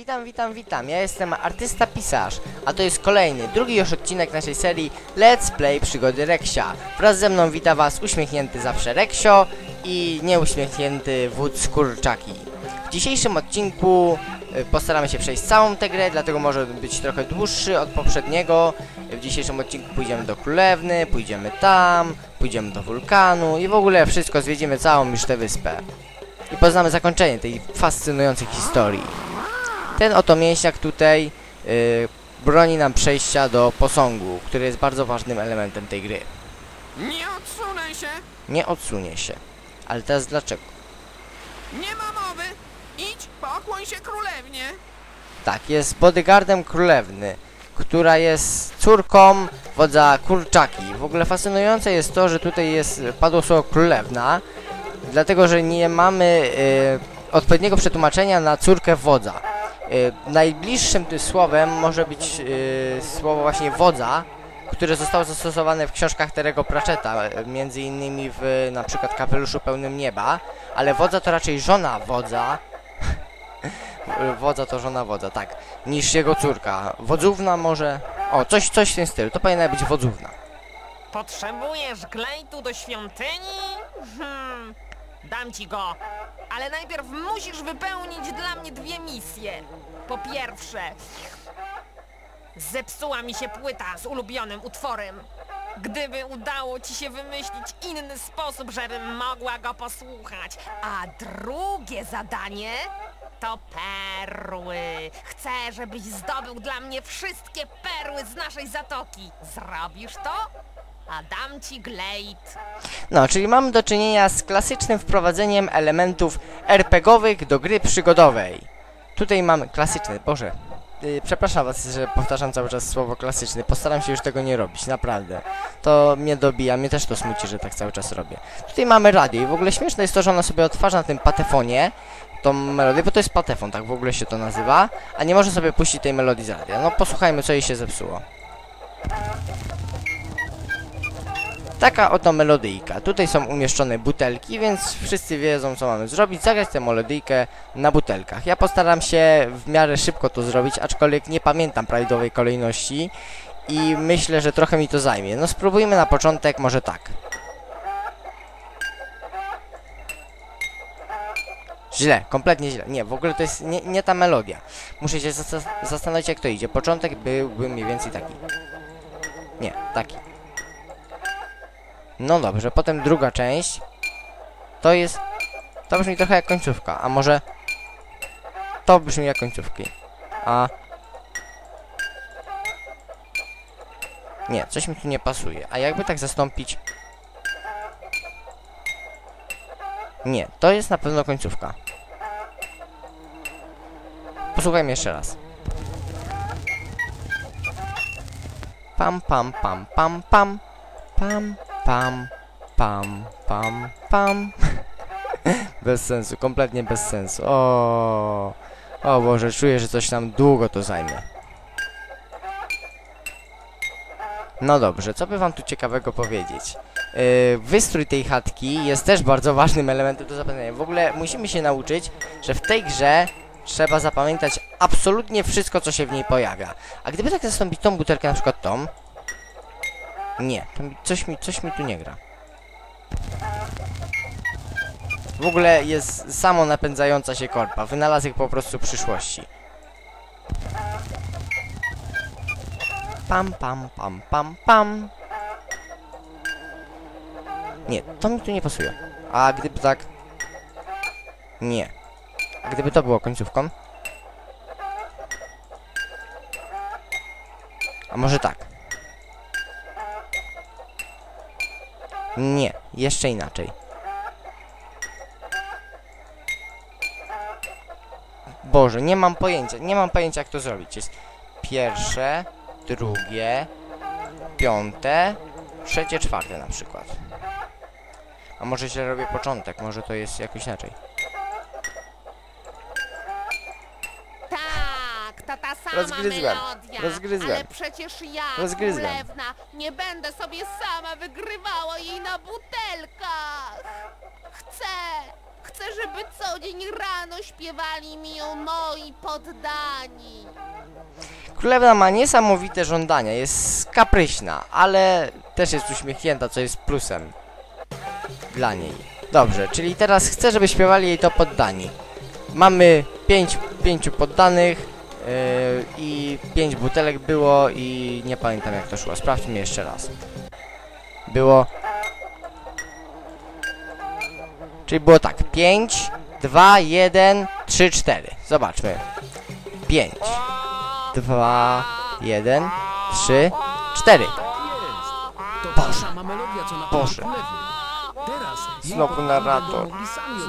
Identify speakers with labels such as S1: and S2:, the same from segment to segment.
S1: Witam, witam, witam. Ja jestem artysta pisarz, a to jest kolejny, drugi już odcinek naszej serii Let's Play Przygody Reksia. Wraz ze mną wita Was uśmiechnięty zawsze Reksio i nieuśmiechnięty wódz Kurczaki. W dzisiejszym odcinku y, postaramy się przejść całą tę grę, dlatego może być trochę dłuższy od poprzedniego. W dzisiejszym odcinku pójdziemy do Królewny, pójdziemy tam, pójdziemy do wulkanu i w ogóle wszystko zwiedzimy całą już tę wyspę. I poznamy zakończenie tej fascynującej historii. Ten oto mięśniak tutaj y, broni nam przejścia do posągu, który jest bardzo ważnym elementem tej gry.
S2: Nie odsunę się!
S1: Nie odsunie się. Ale teraz dlaczego?
S2: Nie ma mowy! Idź, pokłoń się królewnie!
S1: Tak, jest bodyguardem królewny, która jest córką wodza kurczaki. W ogóle fascynujące jest to, że tutaj jest padło słowo królewna, dlatego że nie mamy y, odpowiedniego przetłumaczenia na córkę wodza. Y, najbliższym tym słowem może być y, słowo właśnie wodza, które zostało zastosowane w książkach Terego Pratchetta, między innymi w na przykład Kapeluszu Pełnym Nieba, ale wodza to raczej żona wodza, wodza to żona wodza, tak, niż jego córka. Wodzówna może, o, coś, coś w tym stylu, to powinna być wodzówna.
S3: Potrzebujesz glejtu do świątyni? Hmm, dam ci go. Ale najpierw musisz wypełnić dla mnie dwie misje. Po pierwsze, zepsuła mi się płyta z ulubionym utworem. Gdyby udało ci się wymyślić inny sposób, żebym mogła go posłuchać. A drugie zadanie to perły. Chcę, żebyś zdobył dla mnie wszystkie perły z naszej zatoki. Zrobisz to? A dam ci glejt.
S1: No, czyli mamy do czynienia z klasycznym wprowadzeniem elementów RPGowych do gry przygodowej. Tutaj mamy klasyczny, boże. Yy, przepraszam was, że powtarzam cały czas słowo klasyczny. Postaram się już tego nie robić, naprawdę. To mnie dobija, mnie też to smuci, że tak cały czas robię. Tutaj mamy radio i w ogóle śmieszne jest to, że ona sobie odtwarza na tym patefonie tą melodię, bo to jest patefon, tak w ogóle się to nazywa, a nie może sobie puścić tej melodii z radia. No posłuchajmy, co jej się zepsuło. Taka oto melodyjka. Tutaj są umieszczone butelki, więc wszyscy wiedzą co mamy zrobić. Zagrać tę melodyjkę na butelkach. Ja postaram się w miarę szybko to zrobić, aczkolwiek nie pamiętam prawidłowej kolejności i myślę, że trochę mi to zajmie. No spróbujmy na początek może tak. Źle, kompletnie źle. Nie, w ogóle to jest nie, nie ta melodia. Muszę się zas zastanowić jak to idzie. Początek byłby mniej więcej taki. Nie, taki. No dobrze, potem druga część. To jest... To brzmi trochę jak końcówka, a może... To brzmi jak końcówki. A... Nie, coś mi tu nie pasuje. A jakby tak zastąpić... Nie, to jest na pewno końcówka. Posłuchajmy jeszcze raz. Pam, pam, pam, pam, pam. Pam, pam, pam, pam, pam. bez sensu, kompletnie bez sensu. O, o Boże, czuję, że coś nam długo to zajmie. No dobrze, co by wam tu ciekawego powiedzieć? Yy, wystrój tej chatki jest też bardzo ważnym elementem do zapamiętania. W ogóle musimy się nauczyć, że w tej grze trzeba zapamiętać absolutnie wszystko, co się w niej pojawia. A gdyby tak zastąpić tą butelkę, na przykład tą, nie, coś, mi, coś mi tu nie gra. W ogóle jest samo napędzająca się korpa. Wynalazek po prostu przyszłości. Pam, pam, pam, pam, pam. Nie, to mi tu nie pasuje. A gdyby tak... Nie. A gdyby to było końcówką? A może tak? Nie, jeszcze inaczej. Boże, nie mam pojęcia, nie mam pojęcia jak to zrobić. Jest pierwsze, drugie, piąte, trzecie, czwarte na przykład. A może źle robię początek, może to jest jakoś inaczej.
S4: Tak, to ta sama
S1: Rozgryzłem,
S4: melodia.
S1: rozgryzłem.
S4: Ale przecież ja,
S1: Rozgryzłem.
S4: królewna, nie będę sobie sama wygrywała jej na butelkach. Chcę, Chcę, żeby co dzień rano śpiewali mi ją moi poddani.
S1: Królewna ma niesamowite żądania, jest kapryśna, ale też jest uśmiechnięta, co jest plusem dla niej. Dobrze, czyli teraz chcę, żeby śpiewali jej to poddani. Mamy pięć, pięciu poddanych i pięć butelek było i nie pamiętam jak to szło. Sprawdźmy jeszcze raz. Było... Czyli było tak, 5, 2, 1, 3, 4. Zobaczmy. 5, 2, 1, 3, 4.
S5: Jest! To ta sama melodia, co na
S1: Boże.
S5: Teraz
S1: Znowu narrator.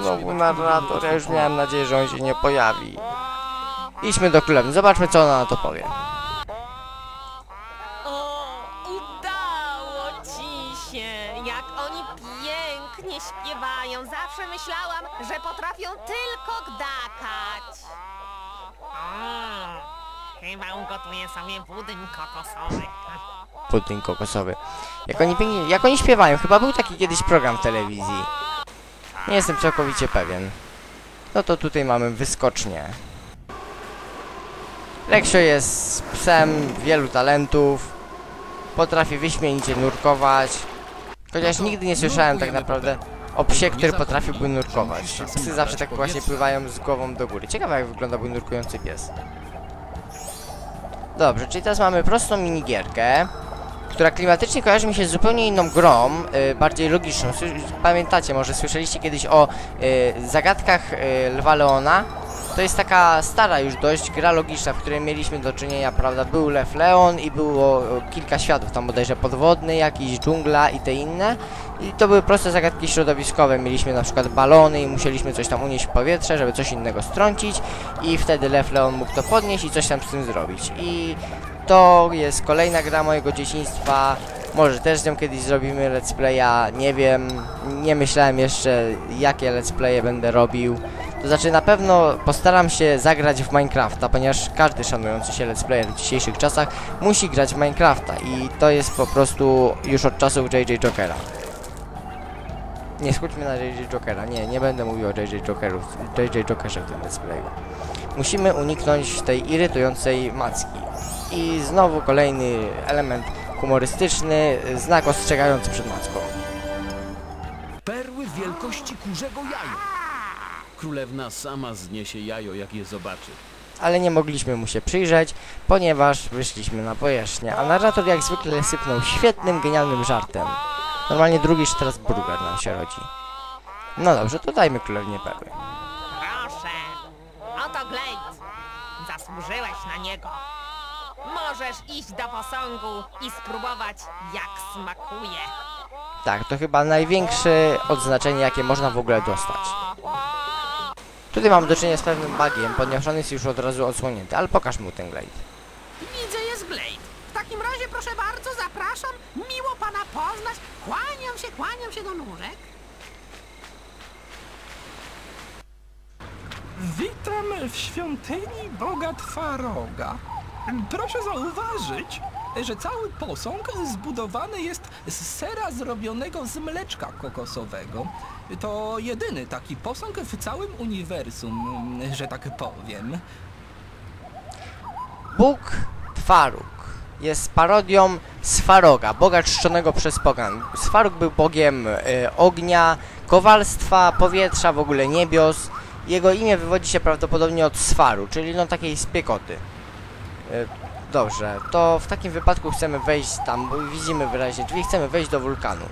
S1: Znowu narrator, ja już miałem nadzieję, że on się nie pojawi. Idźmy do królewny, zobaczmy co ona na to powie.
S3: O, udało ci się! Jak oni pięknie śpiewają! Zawsze myślałam, że potrafią tylko gdakać. Mm, chyba ugotuję sobie budyń kokosowy.
S1: Pudding kokosowy. Jak oni pięknie, jak oni śpiewają, chyba był taki kiedyś program w telewizji. Nie jestem całkowicie pewien. No to tutaj mamy wyskocznię. Reksio jest psem wielu talentów. Potrafi wyśmienicie nurkować. Chociaż nigdy nie słyszałem tak naprawdę o psie, który potrafiłby nurkować. Psy zawsze tak właśnie pływają z głową do góry. Ciekawe jak wyglądałby nurkujący pies. Dobrze, czyli teraz mamy prostą minigierkę, która klimatycznie kojarzy mi się z zupełnie inną grą, y, bardziej logiczną. Pamiętacie, może słyszeliście kiedyś o y, zagadkach y, Lwa Leona? To jest taka stara już dość gra logiczna, w której mieliśmy do czynienia, prawda, był Lew Leon i było e, kilka światów, tam bodajże podwodny, jakiś dżungla i te inne. I to były proste zagadki środowiskowe, mieliśmy na przykład balony i musieliśmy coś tam unieść w powietrze, żeby coś innego strącić i wtedy Lew Leon mógł to podnieść i coś tam z tym zrobić. I to jest kolejna gra mojego dzieciństwa. Może też z nią kiedyś zrobimy let's playa, nie wiem, nie myślałem jeszcze jakie let's playe będę robił. To znaczy na pewno postaram się zagrać w Minecrafta, ponieważ każdy szanujący się let's player w dzisiejszych czasach musi grać w Minecrafta i to jest po prostu już od czasów JJ Jokera. Nie skróćmy na JJ Jokera, nie, nie będę mówił o JJ Jokerów, JJ Jokerze w tym let's playu. Musimy uniknąć tej irytującej macki. I znowu kolejny element humorystyczny, znak ostrzegający przed macką.
S5: Perły wielkości kurzego jaja. Królewna sama zniesie jajo, jak je zobaczy.
S1: ale nie mogliśmy mu się przyjrzeć, ponieważ wyszliśmy na powierzchnię, a narrator jak zwykle sypnął świetnym, genialnym żartem. Normalnie drugi Strasburger nam się rodzi. No dobrze, to dajmy królewnie perły.
S3: Proszę, oto glejt. Zasłużyłeś na niego. Możesz iść do posągu i spróbować, jak smakuje.
S1: Tak, to chyba największe odznaczenie, jakie można w ogóle dostać. Tutaj mamy do czynienia z pewnym bagiem, ponieważ on jest już od razu odsłonięty, ale pokaż mu ten glejt.
S2: Widzę, jest Glade. W takim razie, proszę bardzo, zapraszam. Miło pana poznać. Kłaniam się, kłaniam się do nóżek.
S6: Witam w świątyni Boga Twaroga. Proszę zauważyć, że cały posąg zbudowany jest z sera zrobionego z mleczka kokosowego. To jedyny taki posąg w całym uniwersum, że tak powiem.
S1: Bóg Twaruk jest parodią Swaroga, boga czczonego przez pogan. Swarug był bogiem e, ognia, kowalstwa, powietrza, w ogóle niebios. Jego imię wywodzi się prawdopodobnie od Swaru, czyli no takiej spiekoty. E, dobrze, to w takim wypadku chcemy wejść tam, bo widzimy wyraźnie drzwi, chcemy wejść do wulkanu.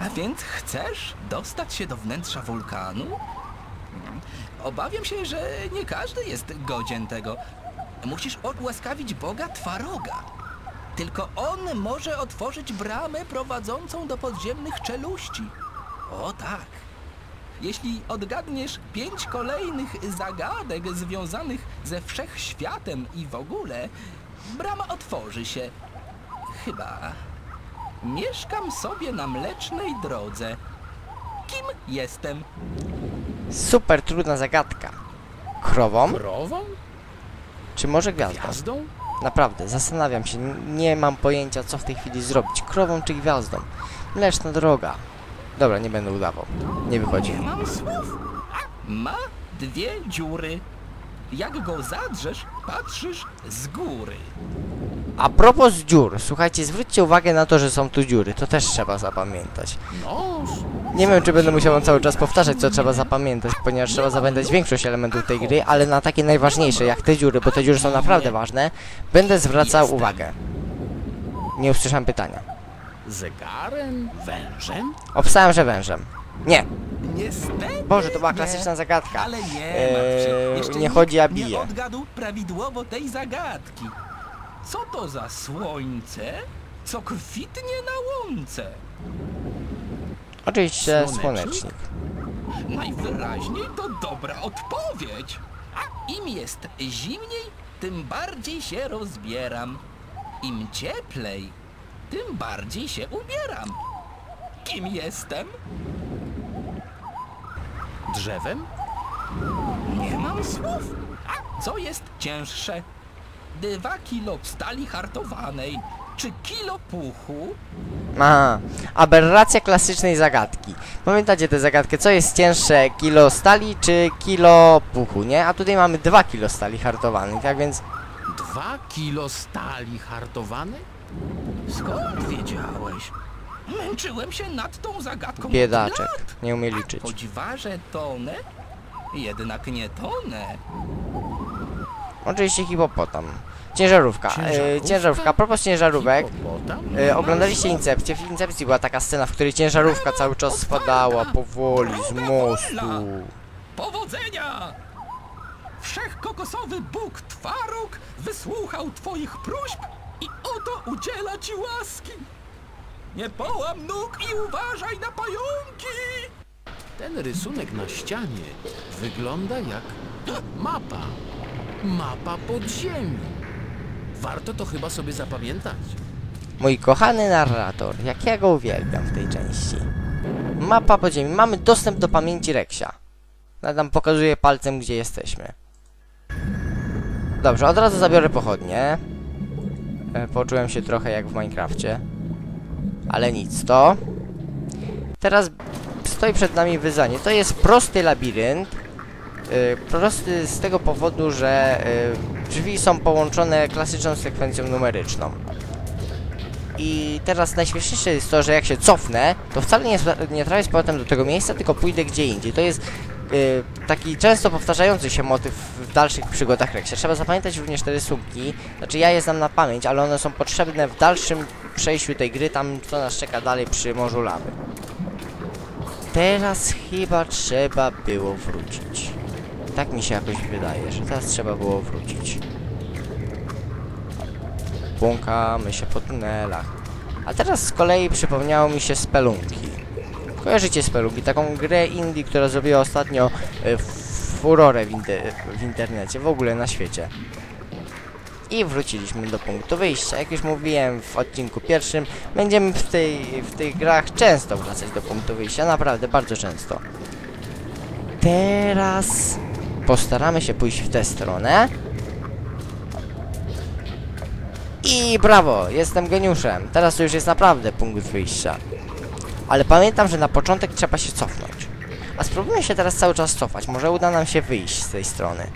S6: A więc chcesz dostać się do wnętrza wulkanu? Obawiam się, że nie każdy jest godzien tego. Musisz odłaskawić Boga Twaroga. Tylko on może otworzyć bramę prowadzącą do podziemnych czeluści. O tak. Jeśli odgadniesz pięć kolejnych zagadek związanych ze wszechświatem i w ogóle, brama otworzy się. Chyba. Mieszkam sobie na mlecznej drodze. Kim jestem?
S1: Super trudna zagadka. Krową?
S5: Krową?
S1: Czy może gwiazdą?
S5: Gwiazdą?
S1: Naprawdę, zastanawiam się, nie mam pojęcia co w tej chwili zrobić, krową czy gwiazdą. Mleczna droga. Dobra, nie będę udawał. Nie wychodzi.
S6: Mam słów. Ma dwie dziury. Jak go zadrzesz, patrzysz z góry.
S1: A propos dziur, słuchajcie, zwróćcie uwagę na to, że są tu dziury. To też trzeba zapamiętać.
S5: Noż.
S1: Nie wiem, czy będę musiał cały czas powtarzać, co trzeba zapamiętać, ponieważ trzeba zapamiętać większość elementów tej gry, ale na takie najważniejsze, jak te dziury, bo te dziury są naprawdę ważne, będę zwracał uwagę. Nie usłyszałem pytania.
S5: Zegarem? Wężem?
S1: Obstałem, że wężem. Nie.
S6: Niestety.
S1: Boże, to była
S6: nie.
S1: klasyczna zagadka.
S6: Ale nie,
S1: Eee, nie chodzi, a
S6: Nie
S1: bije.
S6: odgadł prawidłowo tej zagadki. Co to za słońce, co kwitnie na łące?
S1: Oczywiście
S5: Słonecznik?
S1: słonecznik.
S6: Najwyraźniej to dobra odpowiedź. Im jest zimniej, tym bardziej się rozbieram. Im cieplej, tym bardziej się ubieram. Kim jestem?
S5: Drzewem?
S6: Nie mam słów. Co jest cięższe? Dwa kilo stali hartowanej, czy kilo puchu?
S1: Aha, aberracja klasycznej zagadki. Pamiętacie tę zagadkę, co jest cięższe, kilo stali czy kilo puchu, nie? A tutaj mamy 2 kilo stali hartowanej, tak więc
S5: Dwa kilo stali hartowanej?
S6: Skąd wiedziałeś? Męczyłem się nad tą zagadką od
S1: biedaczek,
S6: lat.
S1: nie umie liczyć.
S6: Choć ważę tonę, jednak nie tonę.
S1: Oczywiście hipopotam. Ciężarówka. E,
S5: Ciężarówka?
S1: ciężarówka. A propos ciężarówek, e, oglądaliście Incepcję. W Incepcji była taka scena, w której ciężarówka cały czas spadała powoli z mostu.
S6: Powodzenia! Wszechkokosowy Bóg Twaróg wysłuchał twoich próśb i oto udziela ci łaski. Nie połam nóg i uważaj na pająki!
S5: Ten rysunek na ścianie wygląda jak mapa. Mapa podziemi. Warto to chyba sobie zapamiętać.
S1: Mój kochany narrator, jak ja go uwielbiam w tej części. Mapa podziemi. Mamy dostęp do pamięci Reksia. Ja tam pokazuję palcem, gdzie jesteśmy. Dobrze, od razu zabiorę pochodnie. E, Poczułem się trochę jak w Minecrafcie. Ale nic, to... Teraz stoi przed nami wyzwanie. To jest prosty labirynt. E, Prosty z tego powodu, że e, drzwi są połączone klasyczną sekwencją numeryczną. I teraz najśmieszniejsze jest to, że jak się cofnę, to wcale nie, nie trafię z powrotem do tego miejsca, tylko pójdę gdzie indziej. To jest taki często powtarzający się motyw w dalszych przygodach Rexia. Trzeba zapamiętać również te rysunki. Znaczy ja je znam na pamięć, ale one są potrzebne w dalszym przejściu tej gry, tam co nas czeka dalej przy Morzu Lawy. Teraz chyba trzeba było wrócić. Tak mi się jakoś wydaje, że teraz trzeba było wrócić. Błąkamy się po tunelach. A teraz z kolei przypomniało mi się Spelunki. Kojarzycie Spelunki? Taką grę indie, która zrobiła ostatnio e, furorę w, inter w internecie, w ogóle na świecie. I wróciliśmy do punktu wyjścia. Jak już mówiłem w odcinku pierwszym, będziemy w, tej, w tych grach często wracać do punktu wyjścia, naprawdę bardzo często. Teraz postaramy się pójść w tę stronę. I brawo, jestem geniuszem. Teraz to już jest naprawdę punkt wyjścia. Ale pamiętam, że na początek trzeba się cofnąć. A spróbujmy się teraz cały czas cofać. Może uda nam się wyjść z tej strony.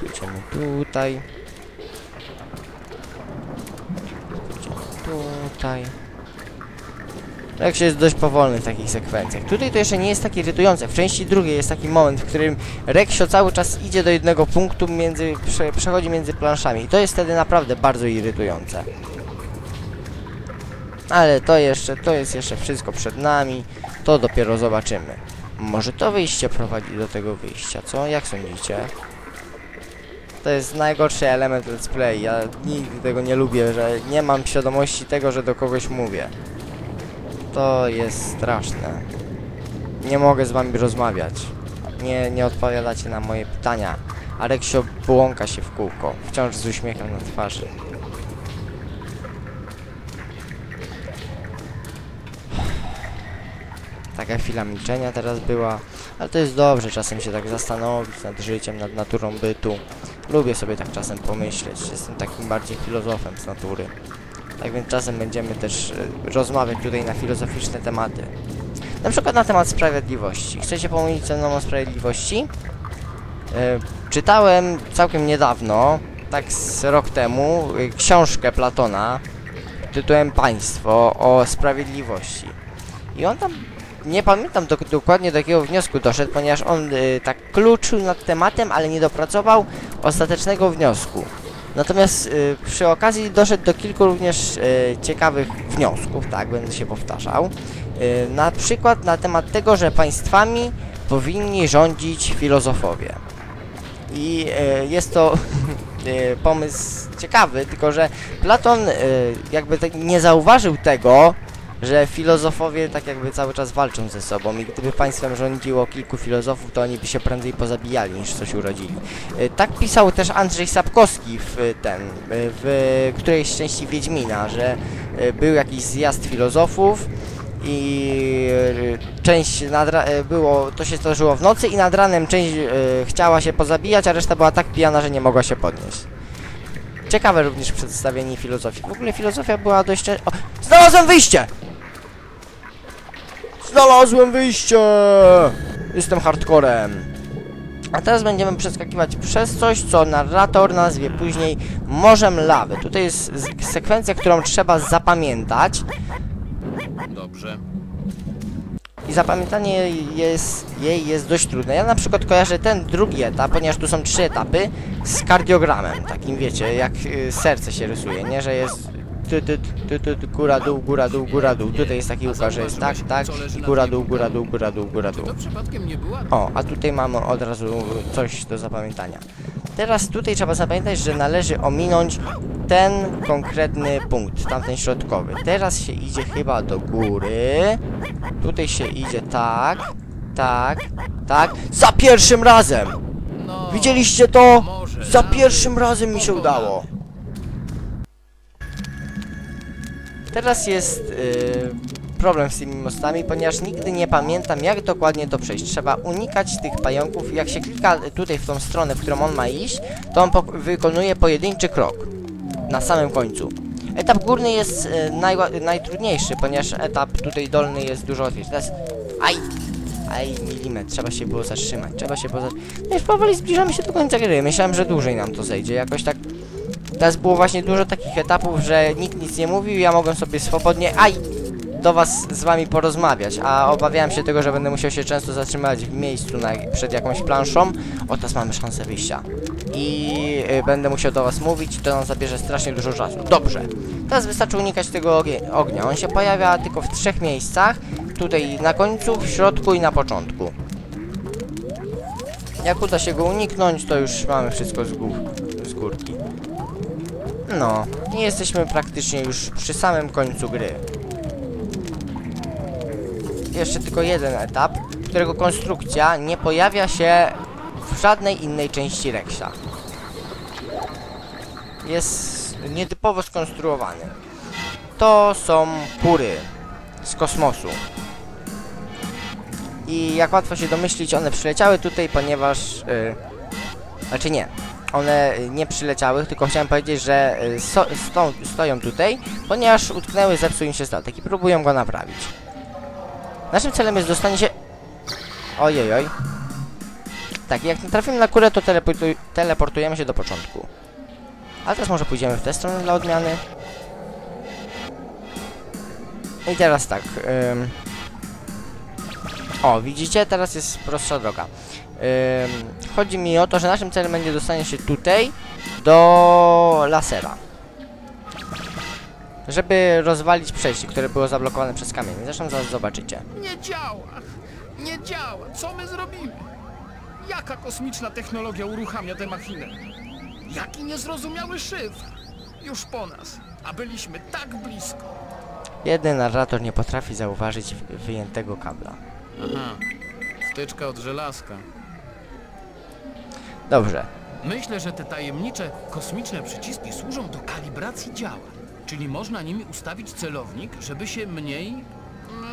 S1: Pójdziemy tutaj. Pójdziemy tutaj. Jak się jest dość powolny w takich sekwencjach. Tutaj to jeszcze nie jest takie irytujące. W części drugiej jest taki moment, w którym Reksio cały czas idzie do jednego punktu, między, prze, przechodzi między planszami. I to jest wtedy naprawdę bardzo irytujące. Ale to jeszcze, to jest jeszcze wszystko przed nami. To dopiero zobaczymy. Może to wyjście prowadzi do tego wyjścia, co? Jak sądzicie? To jest najgorszy element let's play. Ja nigdy tego nie lubię, że nie mam świadomości tego, że do kogoś mówię. To jest straszne. Nie mogę z wami rozmawiać. Nie, nie odpowiadacie na moje pytania. A Reksio błąka się w kółko, wciąż z uśmiechem na twarzy. Taka chwila milczenia teraz była, ale to jest dobrze czasem się tak zastanowić nad życiem, nad naturą bytu. Lubię sobie tak czasem pomyśleć, jestem takim bardziej filozofem z natury. Tak więc czasem będziemy też e, rozmawiać tutaj na filozoficzne tematy. Na przykład na temat sprawiedliwości. Chcecie pomówić ze mną o sprawiedliwości? E, czytałem całkiem niedawno, tak z rok temu, e, książkę Platona tytułem Państwo o sprawiedliwości. I on tam, nie pamiętam do, dokładnie do jakiego wniosku doszedł, ponieważ on y, tak kluczył nad tematem, ale nie dopracował ostatecznego wniosku. Natomiast y, przy okazji doszedł do kilku również y, ciekawych wniosków, tak, będę się powtarzał. Y, na przykład na temat tego, że państwami powinni rządzić filozofowie. I e, jest to e, pomysł ciekawy, tylko że Platon jakby tak nie zauważył tego, że filozofowie tak jakby cały czas walczą ze sobą i gdyby państwem rządziło kilku filozofów, to oni by się prędzej pozabijali niż coś urodzili. E, tak pisał też Andrzej Sapkowski w ten, e, w którejś części Wiedźmina, że e, był jakiś zjazd filozofów i część było, to się zdarzyło w nocy i nad ranem część chciała się pozabijać, a reszta była tak pijana, że nie mogła się podnieść. Ciekawe również przedstawienie filozofii. W ogóle filozofia była dość... O, znalazłem wyjście! Znalazłem wyjście! Jestem hardcorem. A teraz będziemy przeskakiwać przez coś, co narrator nazwie później Morzem Lawy. Tutaj jest sekwencja, którą trzeba zapamiętać.
S5: Dobrze.
S1: I zapamiętanie jest, jej jest dość trudne. Ja na przykład kojarzę ten drugi etap, ponieważ tu są trzy etapy, z kardiogramem. Takim wiecie, jak y, serce się rysuje, nie? Że jest ty, ty, ty, ty, ty, góra, dół, góra, dół, góra, dół. Tutaj jest taki ukaz, że jest tak, tak, i góra, dół, góra, dół, góra, dół, góra, dół. O, a tutaj mamy od razu coś do zapamiętania. Teraz tutaj trzeba zapamiętać, że należy ominąć ten konkretny punkt, tamten środkowy. Teraz się idzie chyba do góry. Tutaj się idzie tak, tak, tak. Za pierwszym razem!
S5: No,
S1: Widzieliście to?
S5: może
S1: Za
S5: nawet
S1: pierwszym razem mi się udało. Teraz jest yy, problem z tymi mostami, ponieważ nigdy nie pamiętam jak dokładnie to przejść. Trzeba unikać tych pająków. Jak się klika tutaj w tą stronę, w którą on ma iść, to on wykonuje pojedynczy krok. Na samym końcu. Etap górny jest yy, najła- najtrudniejszy, ponieważ etap tutaj dolny jest dużo łatwiejszy. Teraz... Aj! Aj, milimetr, trzeba się było zatrzymać, trzeba się było zatrzymać. No już powoli zbliżamy się do końca gry, myślałem, że dłużej nam to zejdzie, jakoś tak... Teraz było właśnie dużo takich etapów, że nikt nic nie mówił, ja mogłem sobie swobodnie, aj, do was z wami porozmawiać, a obawiałem się tego, że będę musiał się często zatrzymywać w miejscu na, przed jakąś planszą. O, teraz mamy szansę wyjścia. I y, będę musiał do was mówić, to nam zabierze strasznie dużo czasu. Dobrze. Teraz wystarczy unikać tego ognia. On się pojawia tylko w trzech miejscach. Tutaj na końcu, w środku i na początku. Jak uda się go uniknąć, to już mamy wszystko z, gór z górki. No, i jesteśmy praktycznie już przy samym końcu gry. Jeszcze tylko jeden etap, którego konstrukcja nie pojawia się w żadnej innej części Reksia. Jest nietypowo skonstruowany. To są pury z kosmosu. I jak łatwo się domyślić, one przyleciały tutaj, ponieważ... Yy, znaczy nie, one nie przyleciały, tylko chciałem powiedzieć, że y, so, sto, stoją tutaj, ponieważ utknęły, zepsuł im się statek i próbują go naprawić. Naszym celem jest dostanie się... Ojej, oj. Tak, jak trafimy na kurę, to teleportuj, teleportujemy się do początku. A teraz może pójdziemy w tę stronę dla odmiany. I teraz tak. Ym... O, widzicie? Teraz jest prostsza droga. Ym, chodzi mi o to, że naszym celem będzie dostanie się tutaj do lasera. Żeby rozwalić przejście, które było zablokowane przez kamień. Zresztą zaraz zobaczycie.
S5: Nie działa! Nie działa! Co my zrobimy? Jaka kosmiczna technologia uruchamia tę machinę? Jaki niezrozumiały szyfr? Już po nas, a byliśmy tak blisko.
S1: Jeden narrator nie potrafi zauważyć wy- wyjętego kabla.
S5: Aha, wtyczka od żelazka.
S1: Dobrze.
S5: Myślę, że te tajemnicze kosmiczne przyciski służą do kalibracji działa. Czyli można nimi ustawić celownik, żeby się mniej... No,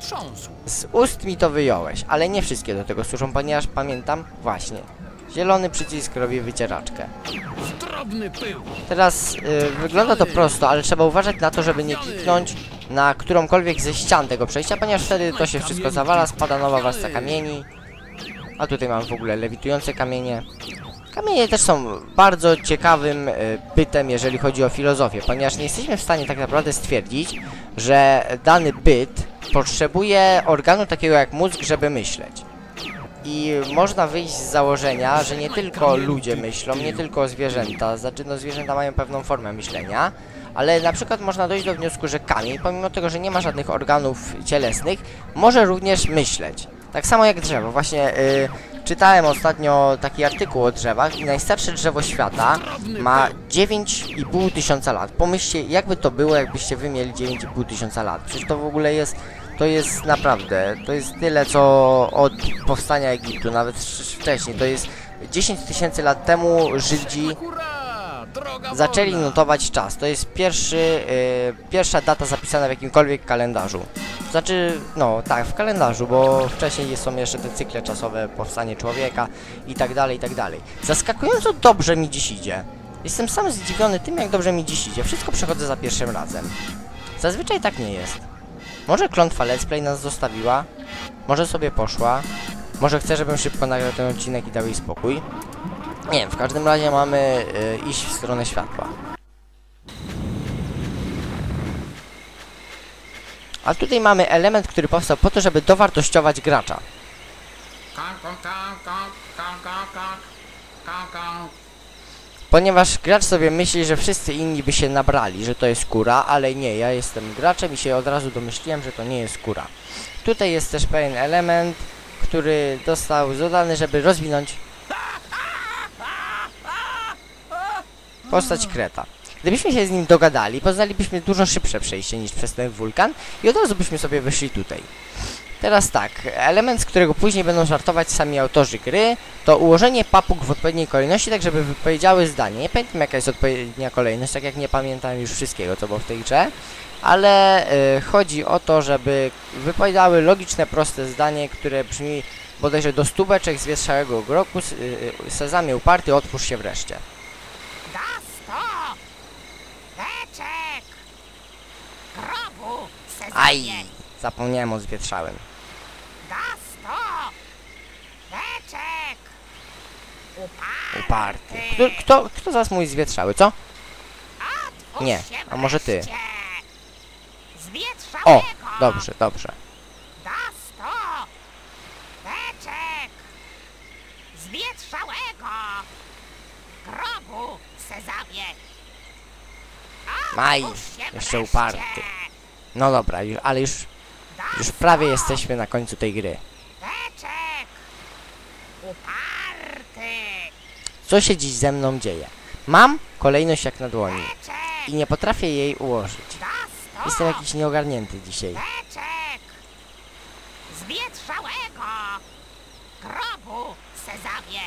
S5: trząsł.
S1: Z ust mi to wyjąłeś, ale nie wszystkie do tego służą, ponieważ pamiętam właśnie, Zielony przycisk robi wycieraczkę.
S5: Drobny pył.
S1: Teraz y, wygląda to prosto, ale trzeba uważać na to, żeby nie kliknąć na którąkolwiek ze ścian tego przejścia, ponieważ wtedy to się wszystko zawala, spada nowa warstwa kamieni. A tutaj mam w ogóle lewitujące kamienie. Kamienie też są bardzo ciekawym y, bytem, jeżeli chodzi o filozofię, ponieważ nie jesteśmy w stanie tak naprawdę stwierdzić, że dany byt potrzebuje organu takiego jak mózg, żeby myśleć. I można wyjść z założenia, że nie tylko ludzie myślą, nie tylko zwierzęta, znaczy no zwierzęta mają pewną formę myślenia, ale na przykład można dojść do wniosku, że kamień, pomimo tego, że nie ma żadnych organów cielesnych, może również myśleć. Tak samo jak drzewo. Właśnie y, czytałem ostatnio taki artykuł o drzewach i najstarsze drzewo świata ma 9,5 tysiąca lat. Pomyślcie, jakby to było, jakbyście wy mieli 9,5 tysiąca lat. Przecież to w ogóle jest to jest naprawdę, to jest tyle co od powstania Egiptu, nawet wcześniej, to jest 10 tysięcy lat temu Żydzi zaczęli notować czas. To jest pierwszy, y, pierwsza data zapisana w jakimkolwiek kalendarzu. Znaczy, no tak, w kalendarzu, bo wcześniej są jeszcze te cykle czasowe, powstanie człowieka i tak dalej, i tak dalej. Zaskakująco dobrze mi dziś idzie. Jestem sam zdziwiony tym, jak dobrze mi dziś idzie. Wszystko przechodzę za pierwszym razem. Zazwyczaj tak nie jest. Może klątwa Let's Play nas zostawiła? Może sobie poszła? Może chce, żebym szybko nagrał ten odcinek i dał jej spokój? Nie wiem, w każdym razie mamy y, iść w stronę światła. A tutaj mamy element, który powstał po to, żeby dowartościować gracza. Ponieważ gracz sobie myśli, że wszyscy inni by się nabrali, że to jest kura, ale nie, ja jestem graczem i się od razu domyśliłem, że to nie jest kura. Tutaj jest też pewien element, który został zadany, żeby rozwinąć postać Kreta. Gdybyśmy się z nim dogadali, poznalibyśmy dużo szybsze przejście niż przez ten wulkan i od razu byśmy sobie wyszli tutaj. Teraz tak, element, z którego później będą żartować sami autorzy gry, to ułożenie papug w odpowiedniej kolejności, tak żeby wypowiedziały zdanie. Nie pamiętam jaka jest odpowiednia kolejność, tak jak nie pamiętam już wszystkiego, co było w tej grze, ale y, chodzi o to, żeby wypowiedziały logiczne, proste zdanie, które brzmi bodajże do stóweczek z wietrzałego groku, s- y, y, sezamie uparty, otwórz się wreszcie.
S3: Dasto! Beczek! Grobu! Sezamie!
S1: Aj! Zapomniałem o zwietrzałem.
S3: Dasto! Beczek! Uparty!
S1: Uparty. Kto, kto, kto z was mówi zwietrzały, co? Nie, a może ty? O! Dobrze, dobrze.
S3: Dasto! Beczek! Zwietrzałego! Grobu! Sezamie!
S1: Maj, jeszcze uparty. No dobra, ale już, już prawie jesteśmy na końcu tej gry. Co się dziś ze mną dzieje? Mam kolejność jak na dłoni i nie potrafię jej ułożyć. Jestem jakiś nieogarnięty dzisiaj.
S3: Zwietrzałego! Grobu! Sezamie!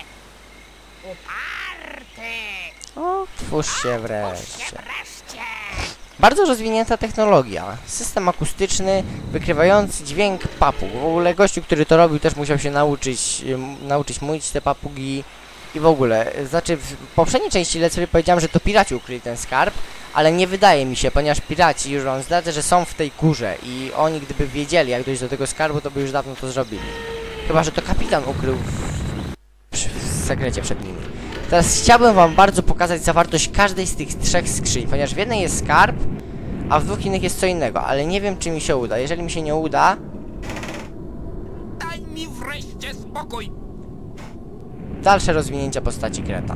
S3: Uparty!
S1: O, twórz się
S3: Otwórz się
S1: wreszcie! Bardzo rozwinięta technologia. System akustyczny wykrywający dźwięk papug. W ogóle gościu, który to robił też musiał się nauczyć, nauczyć mówić te papugi i w ogóle. Znaczy w poprzedniej części Let's Play powiedziałem, że to piraci ukryli ten skarb, ale nie wydaje mi się, ponieważ piraci już wam zdradzę, że są w tej górze i oni gdyby wiedzieli jak dojść do tego skarbu, to by już dawno to zrobili. Chyba, że to kapitan ukrył w, w sekrecie przed nimi. Teraz chciałbym wam bardzo pokazać zawartość każdej z tych trzech skrzyń, ponieważ w jednej jest skarb, a w dwóch innych jest co innego, ale nie wiem czy mi się uda. Jeżeli mi się nie uda,
S5: Daj mi wreszcie spokój!
S1: dalsze rozwinięcia postaci Kreta.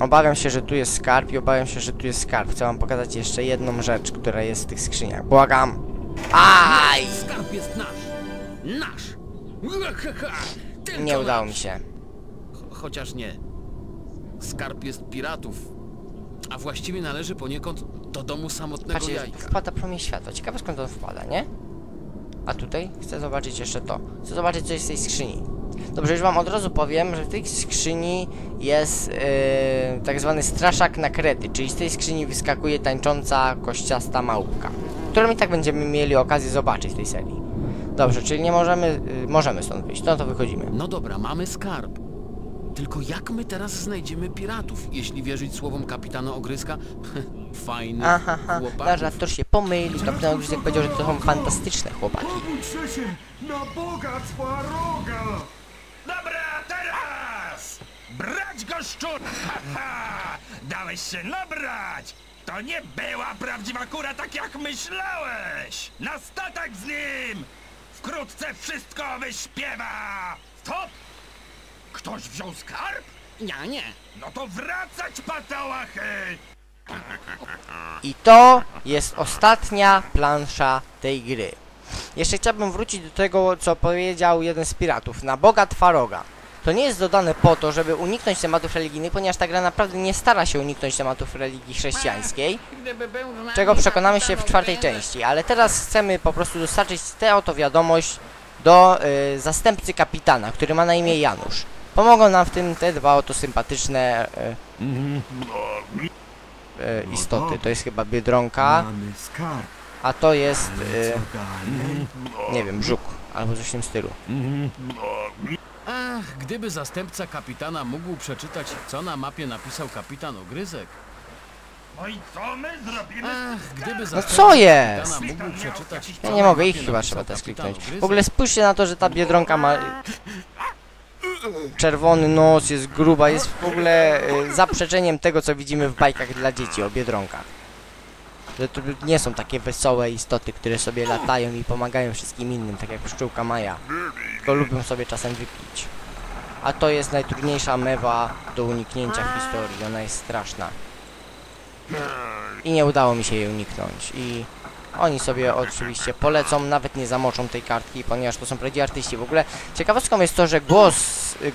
S1: Obawiam się, że tu jest skarb i obawiam się, że tu jest skarb. Chcę wam pokazać jeszcze jedną rzecz, która jest w tych skrzyniach. Błagam! Aj!
S5: Skarb jest nasz! Nasz!
S1: Nie udało mi się.
S5: Ch- Chociaż nie. Skarb jest piratów, a właściwie należy poniekąd do domu samotnego
S1: Patrzcie,
S5: jajka.
S1: wpada promień światła. Ciekawe skąd on wpada, nie? A tutaj chcę zobaczyć jeszcze to. Chcę zobaczyć co jest w tej skrzyni. Dobrze, już wam od razu powiem, że w tej skrzyni jest yy, tak zwany straszak na krety, czyli z tej skrzyni wyskakuje tańcząca kościasta małpka, którą i tak będziemy mieli okazję zobaczyć w tej serii. Dobrze, czyli nie możemy, y, możemy stąd wyjść. No to wychodzimy.
S5: No dobra, mamy skarb. Tylko jak my teraz znajdziemy piratów, jeśli wierzyć słowom kapitana Ogryska? Fajny
S1: Aha. Nasz redaktor się pomylił. Kapitan Ogryzek powiedział, że to są fantastyczne chłopaki.
S7: Się na bogactwa roga!
S6: Dobra, teraz! Brać go szczur! Ha, ha! Dałeś się nabrać! To nie była prawdziwa kura tak jak myślałeś! Na statek z nim! Wkrótce wszystko wyśpiewa! Stop! Ktoś wziął skarb?
S5: Ja nie.
S6: No to wracać patałachy!
S1: I to jest ostatnia plansza tej gry. Jeszcze chciałbym wrócić do tego, co powiedział jeden z piratów. Na Boga Twaroga. To nie jest dodane po to, żeby uniknąć tematów religijnych, ponieważ ta gra naprawdę nie stara się uniknąć tematów religii chrześcijańskiej, czego przekonamy się w czwartej części. Ale teraz chcemy po prostu dostarczyć tę oto wiadomość do y, zastępcy kapitana, który ma na imię Janusz. Pomogą nam w tym te dwa oto sympatyczne y, y, istoty. To jest chyba Biedronka, a to jest,
S7: dalej?
S1: nie wiem, żuk, albo coś w tym stylu.
S5: Ach, gdyby zastępca kapitana mógł przeczytać, co na mapie napisał kapitan Ogryzek.
S6: No i co my zrobimy
S5: Ach, gdyby
S1: No
S5: zastępca
S1: co jest?
S5: kapitana mógł przeczytać,
S1: Ja
S5: co
S1: nie
S5: na
S1: mogę, ich
S5: mapie
S1: chyba
S5: napisał
S1: trzeba teraz
S5: kapitan
S1: kliknąć. W ogóle spójrzcie na to, że ta Biedronka ma... Czerwony nos, jest gruba, jest w ogóle y, zaprzeczeniem tego, co widzimy w bajkach dla dzieci o Biedronkach. Że to nie są takie wesołe istoty, które sobie latają i pomagają wszystkim innym, tak jak pszczółka Maja. Tylko lubią sobie czasem wypić. A to jest najtrudniejsza mewa do uniknięcia w historii, ona jest straszna. I nie udało mi się jej uniknąć. I oni sobie oczywiście polecą, nawet nie zamoczą tej kartki, ponieważ to są prawdziwi artyści. W ogóle ciekawostką jest to, że głos,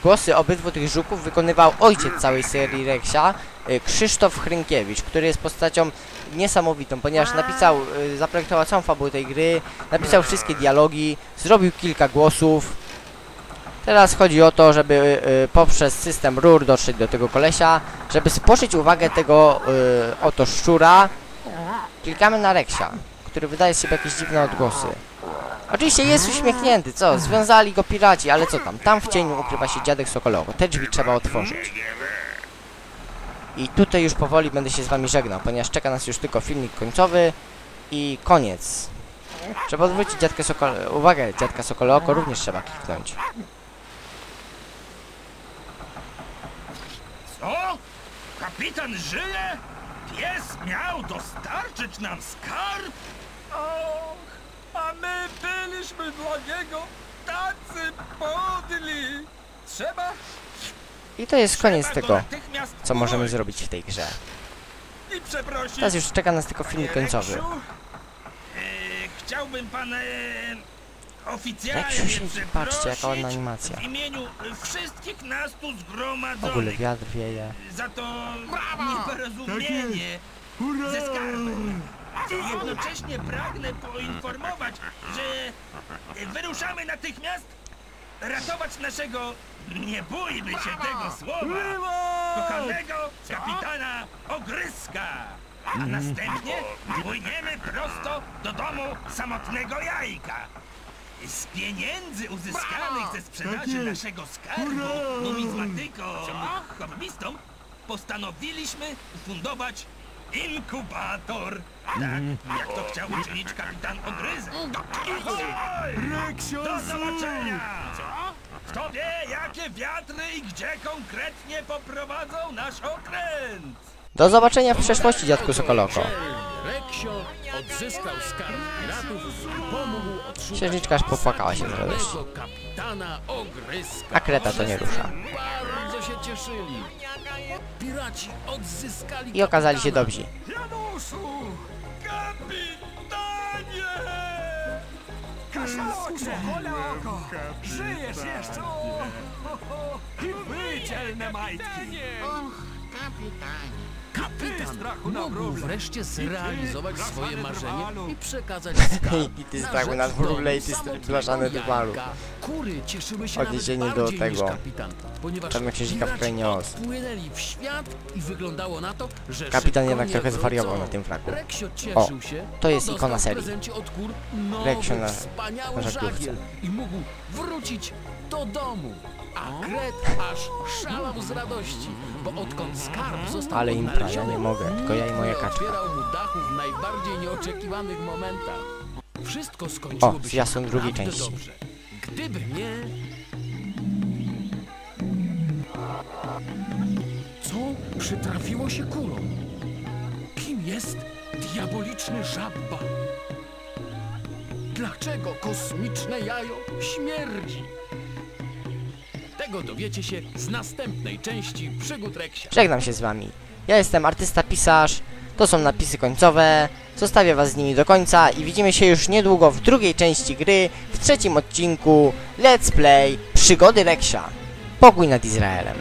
S1: głosy obydwu tych żuków wykonywał ojciec całej serii Reksia, y, Krzysztof Hrynkiewicz, który jest postacią niesamowitą, ponieważ napisał, y, zaprojektował całą fabułę tej gry, napisał wszystkie dialogi, zrobił kilka głosów. Teraz chodzi o to, żeby y, poprzez system rur dotrzeć do tego kolesia, żeby spłoczyć uwagę tego oto szczura. Klikamy na Reksia, który wydaje z siebie jakieś dziwne odgłosy. Oczywiście jest uśmiechnięty, co? Związali go piraci, ale co tam? Tam w cieniu ukrywa się dziadek Sokolowo. Te drzwi trzeba otworzyć. I tutaj już powoli będę się z wami żegnał, ponieważ czeka nas już tylko filmik końcowy i koniec. Trzeba odwrócić dziadkę Sokol... Uwagę, dziadka Sokoloko również trzeba kliknąć.
S6: Co? Kapitan żyje? Pies miał dostarczyć nam skarb? Och, a my byliśmy dla niego tacy podli! Trzeba,
S1: I to jest koniec
S6: trzeba go
S1: tego,
S6: natychmiast
S1: co możemy
S6: uwolnić
S1: zrobić w tej grze.
S6: I przeprosić.
S1: Teraz już czeka nas tylko filmik końcowy.
S6: Reksiu, e, chciałbym pan e, oficjalnie
S1: Reksiu siedzi,
S6: przeprosić
S1: patrzcie, jaka ładna animacja.
S6: w imieniu wszystkich nas tu
S1: W
S6: zgromadzonych
S1: ogóle wiatr wieje.
S6: za to nieporozumienie ze skarbem. Jednocześnie pragnę poinformować, że wyruszamy natychmiast ratować naszego, nie bójmy się tego słowa, kochanego kapitana Ogryska. A następnie płyniemy prosto do domu samotnego jajka. Z pieniędzy uzyskanych ze sprzedaży naszego skarbu numizmatykom i hobbystom postanowiliśmy ufundować inkubator. Tak, jak to chciał uczynić kapitan. Ahoj!
S7: Reksio
S6: Do zobaczenia! Co? Kto wie, jakie wiatry i gdzie konkretnie poprowadzą nasz okręt?
S1: Do zobaczenia w przyszłości, dziadku Sokoloko.
S5: Reksio odzyskał skarb piratów i pomógł odszukać
S1: Księżniczka aż popłakała się z radości.
S5: kapitana Ogryska.
S1: A kreta to nie rusza.
S5: Bardzo się cieszyli. Piraci odzyskali
S1: I okazali się dobrzy.
S6: Januszu! Kapitanie!
S8: Żyjesz jeszcze! I wy, dzielne majtki!
S9: Och, kapitanie.
S5: Kapitan mógł wreszcie zrealizować swoje marzenie i przekazać skarb
S1: ty
S5: na
S1: strachu
S5: domu
S1: wróble i blaszany dywalu.
S5: Kury cieszyły się
S1: Odniesienie do tego
S5: kapitan, ponieważ
S1: czarnoksiężnika w krainie Oz.
S5: w świat i wyglądało na to, że
S1: Kapitan jednak trochę zwariował na tym flaku. O, to jest ikona serii. Reksio na-
S5: wspaniały
S1: na żaglówce.
S5: żagiel i mógł wrócić do domu. A Gret aż szalał z radości, bo odkąd skarb został
S1: Ale impra, ja nie mogę, tylko ja i moja kaczka.
S5: otwierał mu dachu w najbardziej nieoczekiwanych momentach. Wszystko skończyłoby się
S1: zwiastun drugiej części.
S5: dobrze. Gdyby nie... Co przytrafiło się kurom? Kim jest diaboliczny żabba? Dlaczego kosmiczne jajo śmierdzi? Tego dowiecie się z następnej części przygód Reksia.
S1: Żegnam się z wami. Ja jestem artysta pisarz. To są napisy końcowe. Zostawię was z nimi do końca i widzimy się już niedługo w drugiej części gry, w trzecim odcinku Let's Play Przygody Reksia. Pokój nad Izraelem.